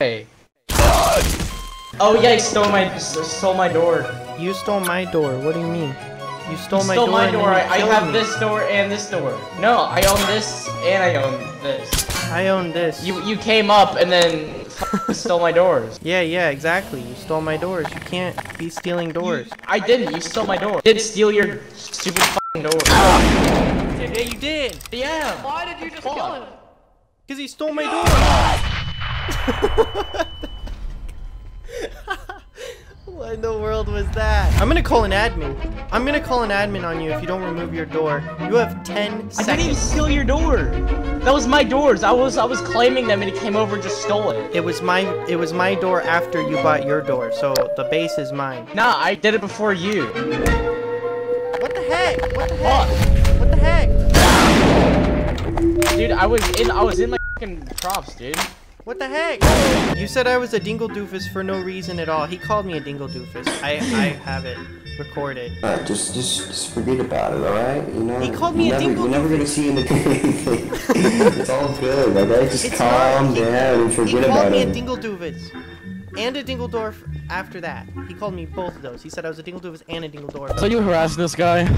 Hey. Oh yeah, he stole my stole my door. You stole my door. What do you mean? You stole He my stole door. my door. I, I have me. this door and this door. No, I own this and I own this. I own this. You you came up and then stole my doors. Yeah, yeah, exactly. You stole my doors. You can't be stealing doors. I didn't. You stole my door. Did steal your stupid fucking door. Yeah, you did. Yeah. Why did you just kill him? Cause he stole my door. what in the world was that? I'm gonna call an admin. I'm gonna call an admin on you if you don't remove your door. You have 10 I didn't even steal your door. That was my doors. I was I was claiming them and he came over and just stole it. It was my it was my door after you bought your door, so the base is mine. Nah, I did it before you. What the heck? What the heck? What the heck? Dude, I was in I was in my fucking props, dude. What the heck? You said I was a dingle doofus for no reason at all. He called me a dingle doofus. I I have it recorded. Alright, just, just, just forget about it, alright? You know, He called me we're a never, dingle We're never gonna see you in the anything. it's all good, okay? Just It's calm not- he- down and He forget called about me a it. dingle doofus and a dingle dwarf after that. He called me both of those. He said I was a dingle doofus and a dingle dwarf. So you harassing this guy?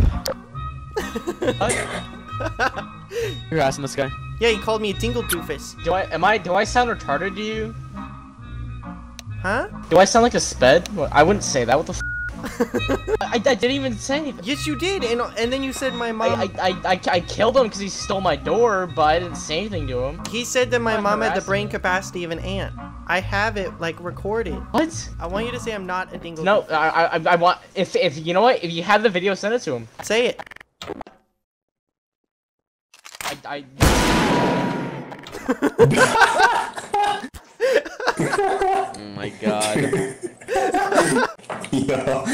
You harassing this guy? Yeah, he called me a dingle doofus. Do I am I do I sound retarded to you? Huh? Do I sound like a sped? Well, I wouldn't say that. What the f I, I didn't even say anything. Yes, you did. And and then you said my mom. I, I, I, I, killed him because he stole my door, but I didn't say anything to him. he said that my I'm mom had the brain you. capacity of an ant. I have it like recorded. What? I want you to say I'm not a dingle. No. I, I, I want if if you know what, if you have the video, send it to him. Say it. I, I Oh my god. Yo,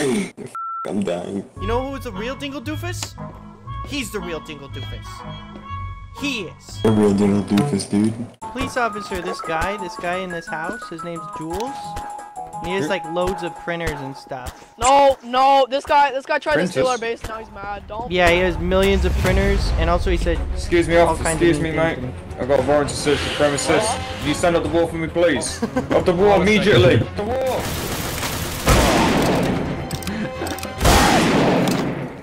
I'm dying. You know who's the real dingle doofus? He's the real dingle doofus. He is. A real dingle doofus, dude. Police officer, this guy, this guy in this house, his name's Jules. He has like loads of printers and stuff. No, no, this guy, this guy tried to steal our base. Now he's mad. Don't. Yeah, he has millions of printers, and also he said, Excuse me, All officer. Excuse me, mate. I've got a warrant to search the premises. Can you stand up the wall for me, please? Up the wall immediately. The wall.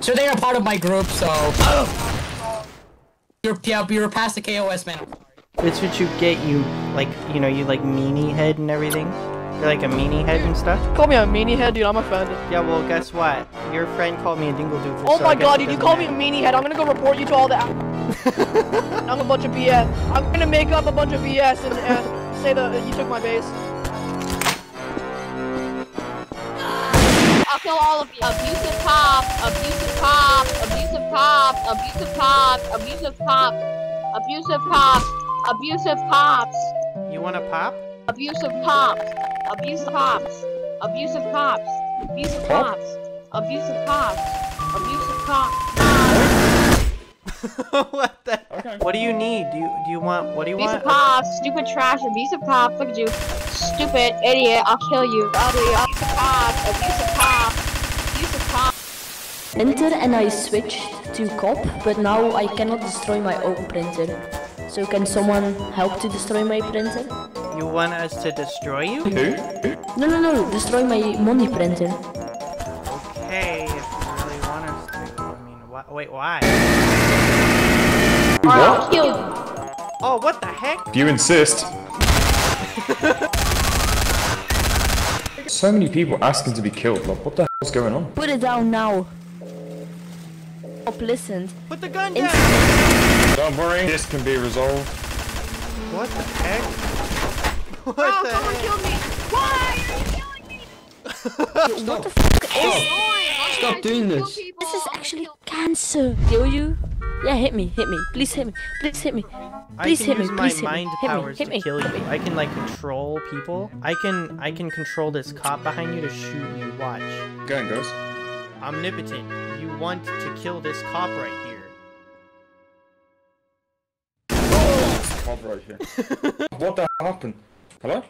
So they're part of my group, so. You're, yeah, you're past the KOS, man. "That's what you get, you like, you know, you like meanie head and everything. You're like a meanie head and stuff." Call me a meanie head, dude. I'm offended. Yeah, well, guess what? Your friend called me a dingle doofus. Oh so my god, dude, you doesn't call me a meanie head. I'm gonna go report you to all the. I'm a bunch of BS. I'm gonna make up a bunch of BS and, and say that you took my base. I'll kill all of you. Abusive cop, abusive cop, abusive cop, abusive cop, abusive cop, abusive cops, abusive cops, You want to pop? Abusive cops, abusive cops, abusive cops, abusive cops, abusive cops, abusive cops. what the? What do you need? Do you do you want? What do you want? Abusive cops, stupid trash, abusive cops, look at you. Stupid idiot, I'll kill you. Ugly, abusive cops, abusive cops, abusive cops. printer and I switched to cop, but now I cannot destroy my own printer. So can someone help to destroy my printer? You want us to destroy you? No, no, no, destroy my money printer. Okay, if you really want us to. I mean, wh- wait, why? Alright, I'll kill you. Oh, what the heck? If you insist. so many people asking to be killed. Like, what the hell is going on? Put it down now. Cop listen. Put the gun down! Don't worry, this can be resolved. What the heck? What Oh, the someone heck? killed me. Why are you killing me? What the fuck is Stop doing this. this? Is actually cancer. Kill you? Yeah, hit me, hit me. Please hit me. Please hit me. I Please can hit me. use my Please hit me. mind Hit me. powers Hit to kill you. I can like control people. I can I can control this cop behind you to shoot you. Watch. Going, guys. Omnipotent. You want to kill this cop right here. Oh, cop right here. what the hell happened? Hello?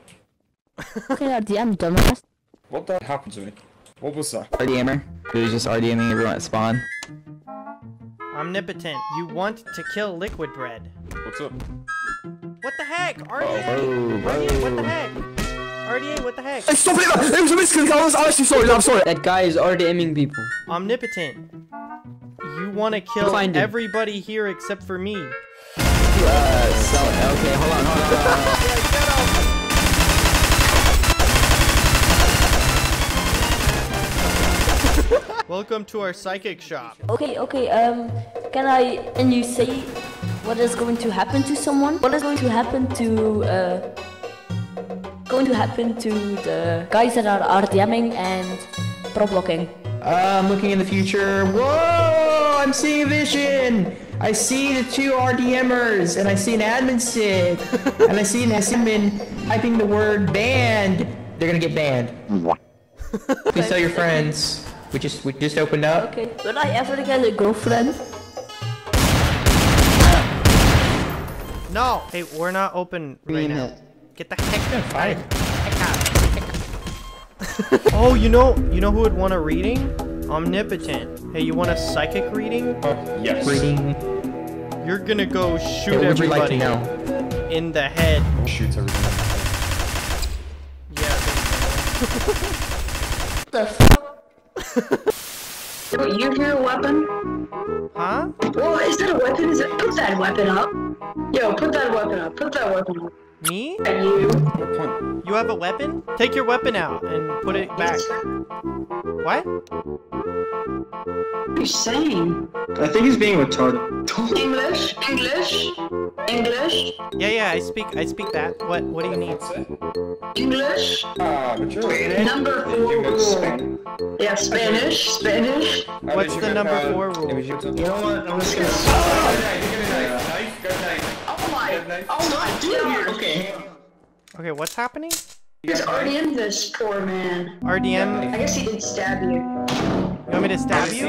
Okay, RDM, dumbass. What the happened to me? What was that? RDMer. He was just RDMing everyone at spawn. Omnipotent. You want to kill liquid bread. What's up? What the heck? Oh, RDA! RDA, what the heck? RDA, what the heck? Hey, stop it! It was a misclick. I was honestly sorry. I'm sorry. That guy is already aiming people. Omnipotent. You want to kill Find him. everybody here except for me. Uh, sell it. Okay, hold on, hold on, hold Welcome to our psychic shop. Okay, okay, um, can I, can you say what is going to happen to someone? What is going to happen to, uh, going to happen to the guys that are RDMing and pro blocking? Uh, I'm looking in the future. Whoa! I'm seeing a vision! I see the two RDMers, and I see an admin sig, and I see an admin typing the word banned. They're gonna get banned. Please tell your friends. We just we just opened up. Okay, will I ever get a girlfriend? No! Hey, we're not open right now. Get the heck out. Fine. Oh, you know, you know who would want a reading? Omnipotent. Hey, you want a psychic reading? Oh, yes. Reading. You're gonna go shoot What would you like everybody to know? in the head. Shoots everything. Yeah. The fuck? What, you hear a weapon? Huh? Well, is that a weapon? Is it? Put that weapon up. Yo, put that weapon up. Put that weapon up. Me? At you. You have a weapon? Take your weapon out and put it back. What? What are you saying? I think he's being retarded. English? English? English? Yeah, yeah, I speak I speak that. What what do you need? English? Ah, but you're Number four rule. Yeah, Spanish. Spanish. What's the number four rule? You know what? I'm just gonna. Oh my! Oh my god! Okay. Okay, what's happening? He's already in this poor man. RDM, I guess he did stab you. You want me to stab you?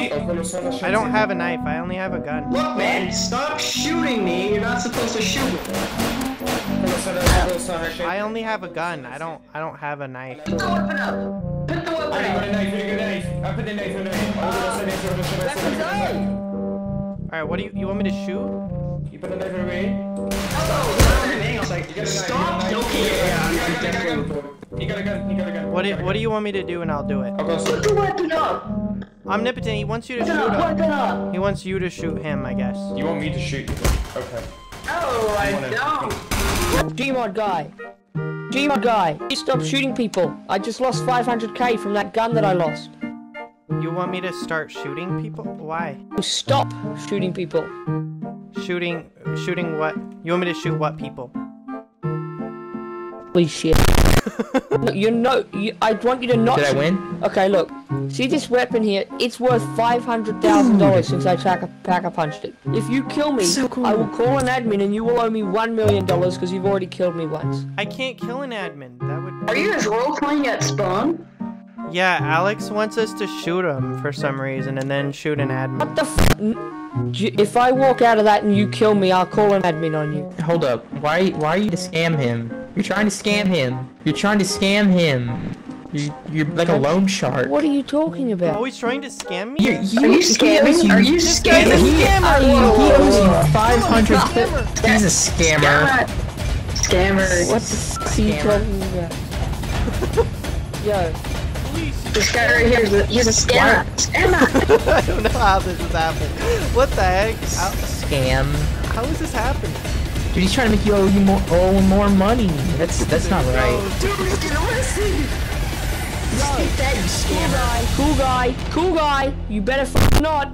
I don't have a knife, I only have a gun. Look, man, stop shooting me. You're not supposed to shoot. me. I only have a gun. I don't I don't have a knife. Put the weapon up. Put the weapon I got a knife, you got a knife. I put the knife in the Alright, what do you you want me to shoot? You put the knife away. Hello. Oh, stop joking. You got a gun. You got a gun. What do, what do you want me to do and I'll do it? I'll go Put the weapon up. Omnipotent, he wants you to Weapon shoot up. him. Up. He wants you to shoot him, I guess. You want me to shoot you? Okay. No, I don't. Gmod guy. Gmod guy. Please stop shooting people. I just lost 500k from that gun that I lost. You want me to start shooting people? Why? Stop shooting people. Shooting shooting what? You want me to shoot what people? Holy shit. Look, you're no. You, I want you to not. Did I win? Okay, look. See this weapon here? It's worth five hundred thousand dollars since I pack a pack punched it. If you kill me, I will call an admin and you will owe me one million dollars because you've already killed me once. I can't kill an admin. That would Are you guys role playing at spawn? Yeah, Alex wants us to shoot him for some reason and then shoot an admin. What the f? N- J- If I walk out of that and you kill me, I'll call an admin on you. Hold up. Why why are you to scam him? You're trying to scam him. You're trying to scam him. You, you're like a loan shark. What are you talking about? Always trying to scam me? You, you, Are you he owes scamming? Are you This guy's a scamming? scammer! He owes you 500. Scammer. He's a scammer. Scammer. What the f are you talking about? Yo, This guy right here, is a- he's a scammer. Scammer. I don't know how this is happening. What the heck? How, Scam. how is this happening? Dude, he's trying to make you owe you more, owe more money. That's that's not right. cool guy, cool guy. You better f not.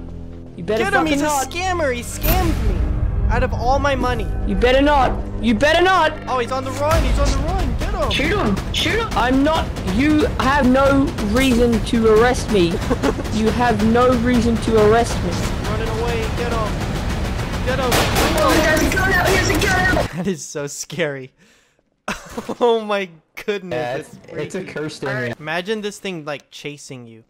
You better not. Get him! fucking He's a scammer! He scammed me! Out of all my money. You better not. You better not. Oh, he's on the run! He's on the run! Get him! Shoot him. Shoot him. I'm not. You have no reason to arrest me. you have no reason to arrest me. Running away! Get him! Get him! Out. He has a gun. That is so scary. oh my goodness. Yeah, it's it's, it's a cursed area. Imagine this thing like chasing you.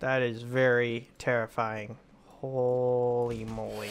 That is very terrifying. Holy moly.